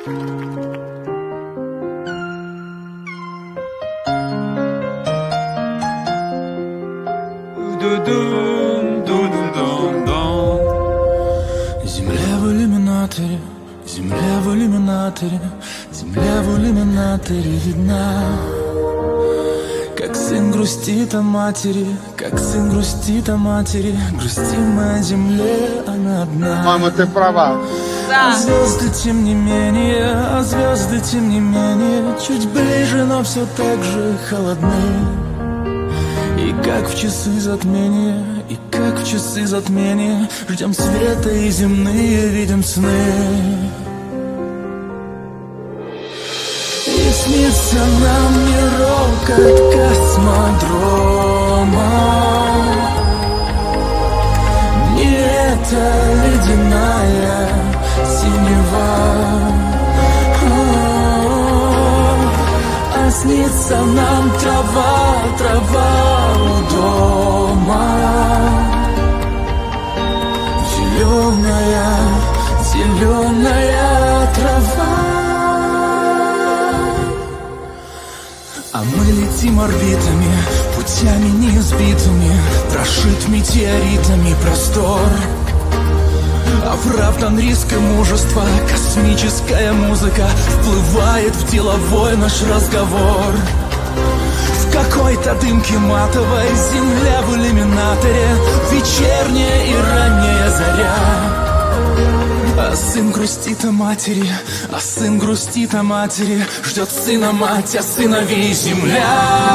Ду-дум, ду-дум-дум-дум Земля в иллюминаторе, земля в иллюминаторе Земля в иллюминаторе видна. Как сын грустит о матери, как сын грустит о матери Грусти моя земле, она одна. Мама, ты права а звезды, тем не менее, а звезды, тем не менее, чуть ближе, но все так же холодны. И как в часы затмения, и как в часы затмения, ждем света и земные видим сны. И снится нам мирок от космодрома. Не это ледяная синева. А снится нам трава, трава у дома. Зеленая, зеленая трава. А мы летим орбитами, путями неизбитыми Прошит метеоритами простор Оправдан риск и мужество. Космическая музыка Вплывает в деловой наш разговор. В какой-то дымке матовой Земля в иллюминаторе. Вечерняя и ранняя заря. А сын грустит о матери, а сын грустит о матери, ждет сына мать, а сыновей земля.